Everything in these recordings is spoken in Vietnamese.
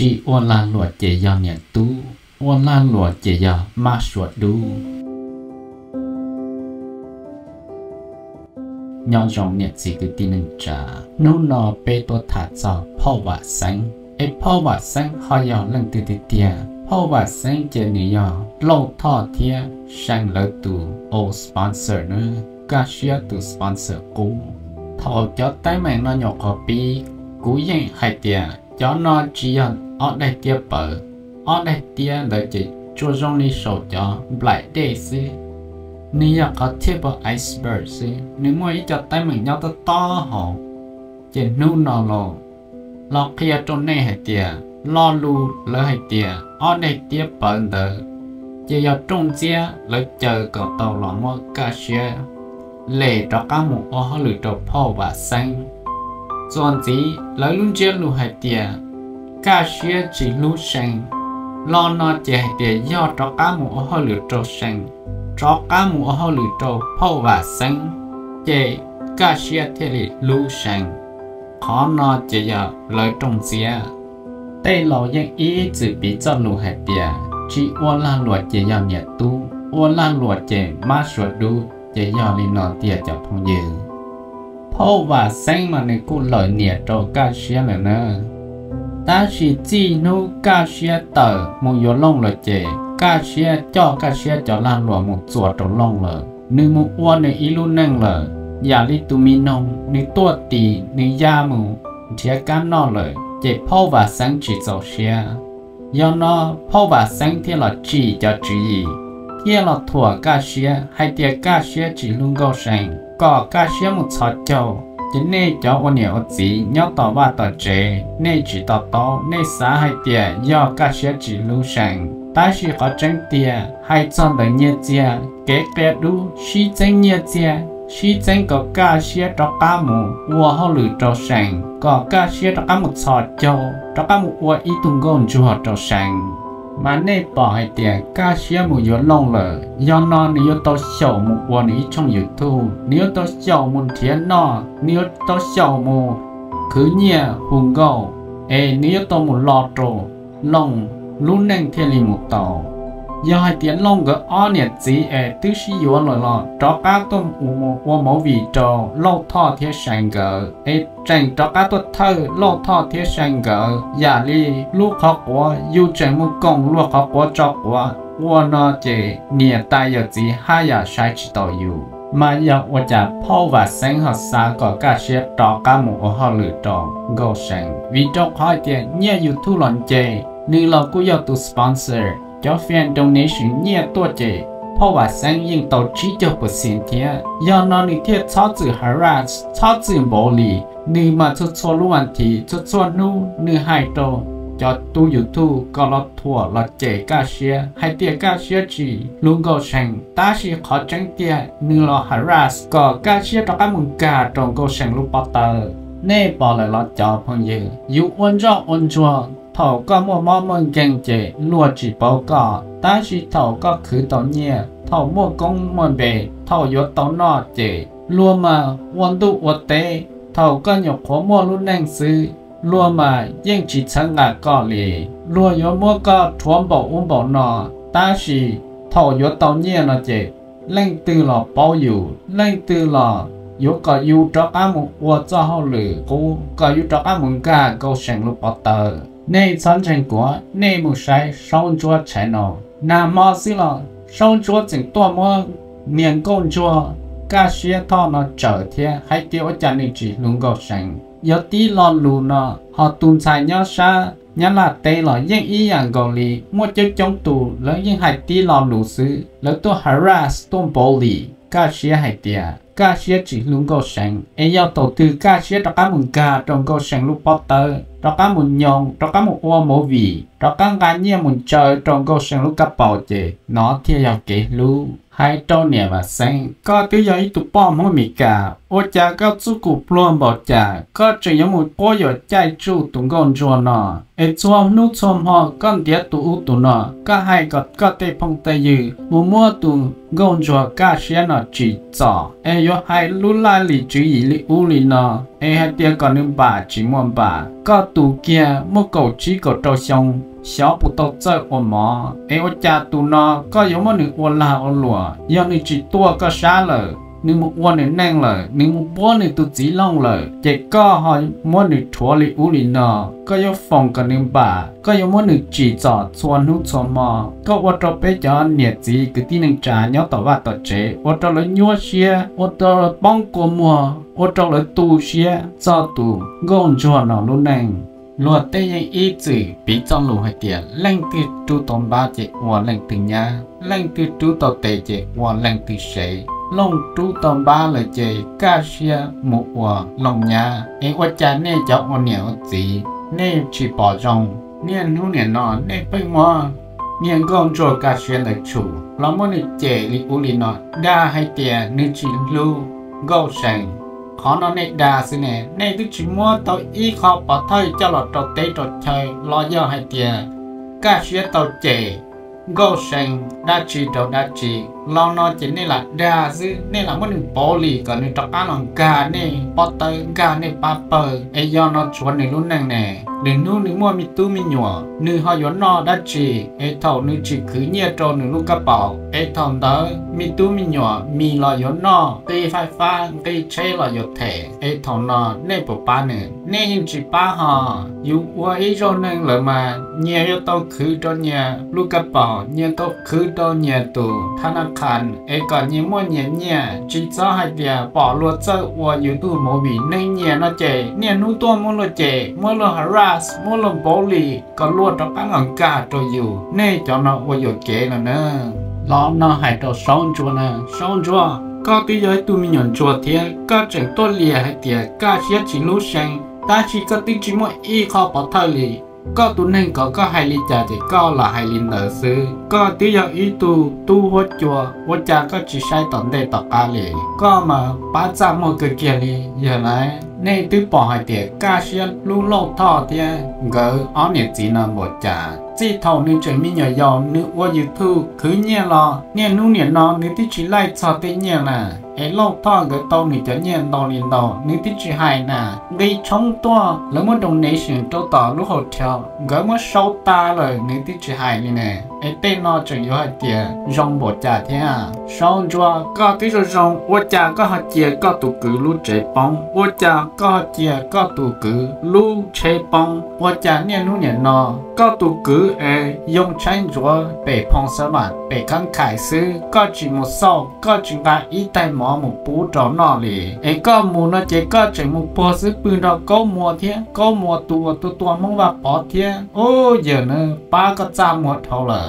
chỉ ôn la lụa chế do nhẹ tu ôn la lụa chế do ma suột đu nhau dòng nhẹ gì cứ tin nên trả nô nọ bê tô thả cho phô và sáng ê phô và sáng họ dò lần từ từ tia phô và sáng chế nữ dò lâu thọ thia sang lỡ tù ô sponsor nữa ca sĩ tù sponsor cũ thọ cho tay mẹ nó nhỏ copy cú yên hai tia cho nó chỉ ở đây tia bờ ở đây tia là chỉ cho trong đi sổ cho lại để xí nếu như có thiết bờ iceberg xí nếu mà ít cho tay mình nhau to to hồ chỉ nu nó lo lo kia trong này hai tia lo lu lỡ hai tia ở đây tia bờ đờ chỉ ở trong chia lỡ chờ cậu tàu lo mua cá xe lệ cho cá mũ ở lửa cho phô và xanh chọn gì lỡ luôn chia lu hai tia ca xe chỉ lu sang lo nó chỉ để do cho cá mũ ở lửa trâu sang cho cá mũ ở lửa trâu phô và xanh chỉ ca xe thế lì lu sang khó nó chỉ giờ lời trong xe đây là những ý chỉ bị cho lu hai bìa. Chỉ ôn la luật chỉ giờ nhẹ tu. Ôn la luật chỉ má sửa đu. Chỉ giờ lì nó tia cho phong dư. Phô và xanh mà này cũng lời nhẹ cho ca xe là nữa ta chỉ chỉ nu cá xe tờ, một yếu lông là chè. Cá xe cho cá xe cho lan lụa một chùa trong lông là. Nữ một ôn này ilu nâng là, giả li tu mi nông nữ tua tì nữ gia mù. Chia cam nọ là, chè phô và sáng chỉ xanh xe do nó phô và sáng thiên là chỉ cho chỉ gì. Thiên là thua cá xe hay tiền cá xe chỉ luôn go sành có cá xe một sáu châu chính nên cháu ôn nhiều gì nhau tỏ ba tỏ chế nên chỉ tỏ tỏ nên xã hay tiền do các sẽ chỉ lưu sang ta chỉ có tranh tiền hay chọn được nhiều tiền kế kế đủ chỉ tranh nhiều tiền chỉ tranh có các sẽ cho cá mù và họ lựa cho sang có các sẽ cho cá mù sọt cho cho cá mù và ít tung gòn cho họ cho sang mà nè, bỏ hai tiền cá xia mù yếu lông lờ do nó, nếu tao sầu mù và nếu trong yếu thu. Nếu tao sầu mù thiên nọ nếu tao sầu mù cứ nhẹ, hùng gầu. Ê, nếu tao mù lọ trổ lông luôn nâng thiên li mù tàu giờ hai tiếng long cái ở nhiệt gì ở tức sĩ yếu rồi lo. Cho các tôi mua mua mẫu vị cho lâu thọ thiết sản gỡ. Ấy chẳng cho các tôi thơ lâu thọ thiết sản gỡ. Giả đi lúc học quá yêu chẳng muốn công lúc học quá cho quá quá nó chỉ nhiệt tại giờ gì hai giờ sai chỉ đầu yêu mà giờ 我จะพ่อว่าเส้นหัวสาก็กระเชียต่อกระหมูหัวหรือต่อก็เส้นวิจารณ์ข้อเดียเนี่ยอยู่ทุลันเจนี่เราก็อยากตัวสปอนเซอร์ 生和三个那些找干木和绿找高生，为着快点你有突然间，你老姑要做 sponsor。cho fan donation nhẹ tua chế phô và sang yên tàu chỉ cho bộ xin thế do nó đi thiết cho chữ harass cho chữ bổ lì nữ mà cho cho luôn thì cho cho nu nữ hai trâu cho tu youtube có lọt thua lọt chế ca xe hay tiền ca xe chỉ luôn go sang ta chỉ khó tránh tiền nữ lo harass có ca xe cho các mừng cả trong go sang lúc bắt tờ nè bỏ lại lọt cho phong dự dù ôn cho ôn cho thầu có mua mò chỉ ta chỉ có tàu mua công tàu nọ mà có mua luôn mà chỉ mua có bảo bảo nọ ta chỉ tàu là bao nhiêu là yếu có yếu cho cá cho họ lử cô có yếu cho cá cả câu sang lúc bắt tờ nay chân chân của nay một sai song chúa chạy nó nà mò xí là song chúa chỉnh tua mò miệng công chúa. Cả xe thọ nó trở thế hay tiêu cho nên chỉ luôn gò sành. Giờ tí lo lù nó họ tuôn xài nhau xa nhớ là tê là yên ý dạng à gò lì, mua cho chống tù, lỡ yên hai tí lò lù sư lỡ tôi harass tôi bò lì cá xe hai tiệt cá xe chỉ luôn có sáng em yêu đầu tư cá xe cho cá mùng cá trong có sáng lúc bắt tơ cho cá mùng nhông cho cá mùng ô mổ vị. Cho cá gà nhẹ mùng chơi trong có sáng lúc cá bảo chế nó theo yêu kế luôn hai trâu nè và sen. Có thứ giấy tụ bom mỗi mì cả ô cha, có chú cụ luôn bỏ cha có chỉ có một bó giờ chạy chú tụng con chùa nọ. Ê chùa nụ chùa họ con đĩa tụ u tụ nọ. Có hai gật có tê phong tê dư. Mua mua tụ con chùa cá xe nọ chỉ cho ê yo hai lũ la lì chữ ý lì u lì nọ. Ê, hai tía còn nương bà, chỉ muốn bà. Có tụ kia mua cầu chỉ có trâu xong 小不到这我嘛，哎，我家都呢，个有么你我拉我落，要你去多个啥了，你么我你弄了，你么波你都只弄了，这个哈么你处理屋里呢，个要放个你吧，个有么你制造穿弄什么，个我这边叫日子个地能赚要到话到这，我这了尿些，我这了帮过么，我这了多些，早都工作呢，路能。lúa tê yên y chữ bí trong lũ hệ tiền lanh từ chú tông ba chế hòa lanh từ nhà lanh từ chú tàu tê chế hòa lanh từ sệ long chú tông ba là chế ca xia mụ hòa long nhà ấy quá cha nè cháu hòa nẻo gì nè chỉ bỏ rong nè nu nè nọ nè bây mò nè con cho ca xia là chủ lòng mô nè chế lì u lì nọ đa hay tiền nè chỉ lưu gâu sành khó nó nè đà xí nè nè tôi chỉ mua tàu y khó bỏ thôi cho lọ trò tế trò chơi lo do hai tiền cả phía tàu chè gô sen đa chỉ đầu đa chỉ lo nó chỉ nên là đa dư nên là muốn bỏ lì còn nên trọc ăn lòng gà nè bỏ tới gà nè ba bờ ấy do nó chuẩn này luôn nè nè đừng nu nữ mua mi tu mi nhỏ, nữ họ yến nọ đã chỉ ấy thầu nữ chỉ cứ nhẹ trò nữ lúc cá bảo ấy thầu đó mi tu mi nhỏ mi lo yến nọ cây phai pha cây chế lo yến thể ấy thầu nọ, nè bộ ba nữ, nè nhưng chỉ ba họ. Yếu qua ấy rồi nên là mà, nhẹ yếu tao cứ cho nhẹ. Lúc cá bảo nhẹ tao cứ cho nhẹ tụ thà nó khăn ấy còn nhẹ mua nhẹ nhẹ. Chỉ cho hai địa bỏ luôn cho qua yếu tu mỗi vị nên nhẹ nó chế nhẹ nu tua mua lo chế mua lo hả ra gas mua lòng bố lì có luôn trong các ngọn cả cho dù nè cho nó vô dù kế là nè. Lo nó hay cho sống chua nè. Sống chua, có tí giới tụi mình nhận chua thiệt có chẳng tốt lìa hay thiệt có sẽ chỉ lúc sáng ta chỉ có tí chỉ mỗi y khó bỏ thời lì. Có tụ nên có có hai lý trả thì có là hai lý nợ sư có tí giờ ý tu tu hốt chùa hốt cha có chỉ sai tận đây tọt ca lì. Có mà, bá cha một cái kia lì, giờ này nên tôi bỏ hai tiền ca sĩ lu lâu thọ thì gỡ ở nhiệt chỉ là một trả chỉ thầu nên chuẩn bị nhỏ nhỏ nữ qua youtube cứ nhẹ lo nhẹ nu nhẹ nó nữ tí chỉ lại cho tí nhẹ là. Ấy lâu thọ gỡ tàu nữ cho nhẹ tàu liền tàu nữ tí chỉ hai nè gây chống to lấy một đồng nation cho tàu lúc hotel gỡ một sâu ta rồi nữ tí chỉ hai nè. ấy tên nó chỉ có hai tiệt rong bộ trả thế à sau cho có tí rồi rong 我家个哈姐个都给路这帮，我家个哈姐个都给路这帮，我家年路年呢，个都给诶用穿着被碰什么被刚开始个只木少个只把一代毛木不着那里，诶个木那这个只木不是不着高木天高木多多多木话跑天，哦耶呢八个扎木头了，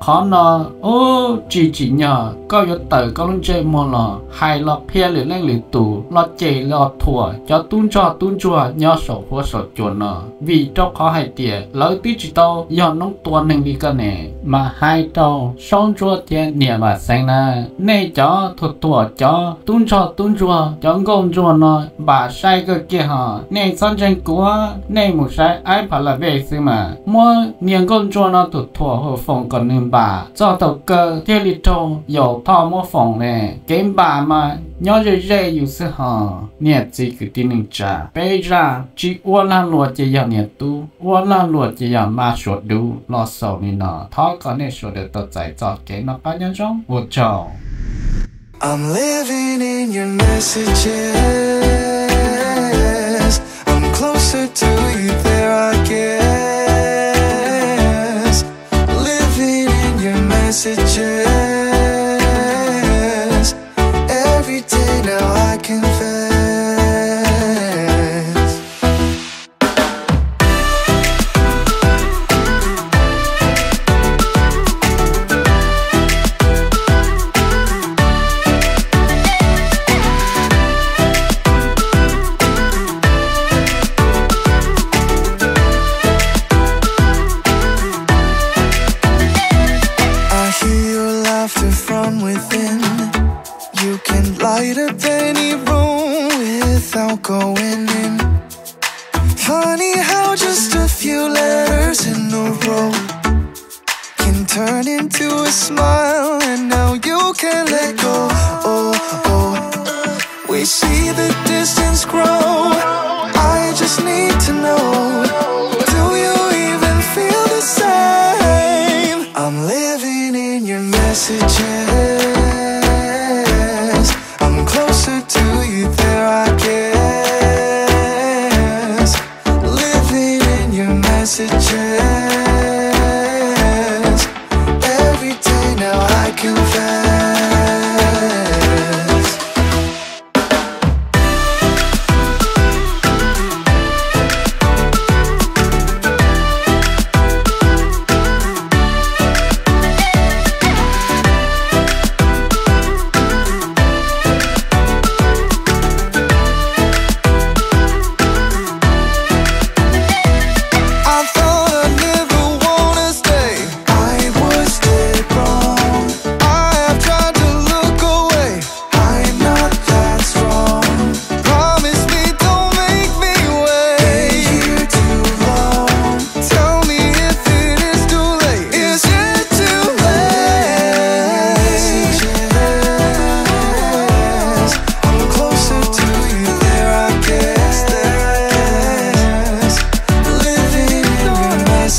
khó nó ô chỉ chỉ nhờ có yếu tử có luôn chơi mua lò. Hay là phe lửa lên lửa tù. Lò chơi lò thua cho tuôn cho tuôn chua. Nhớ sổ hoa sổ chuồn nó vì cho khó hay tiền lỡ tí chỉ tao do nông tuôn nên đi cái này mà hai tao xong chua tiền nhẹ mà sang na. Nè cho thuộc thua cho tuôn cho tuôn chua. Cho ngon chua nó bà sai cái kia hả nè xong chân của nè một sai, ai phải là về xí mà. Mua nhiều con chua nó thuộc thua hồ phong còn nên bà cho tàu cơ thế li trâu dầu thọ mua phòng nè kiếm bà mà nhớ rơi rơiอยู่sự hờ nè chỉ cứ tin nên trả bây giờ chỉ uo lan lụa chỉ要nè tu uo lan lụa chỉ要mà sửa đủ lo sầu nè nó thọ có nè sửa được tao giải cho cái nó cá nhân trong vô chào I'm living in your messages. I'm closer to you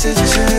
自己想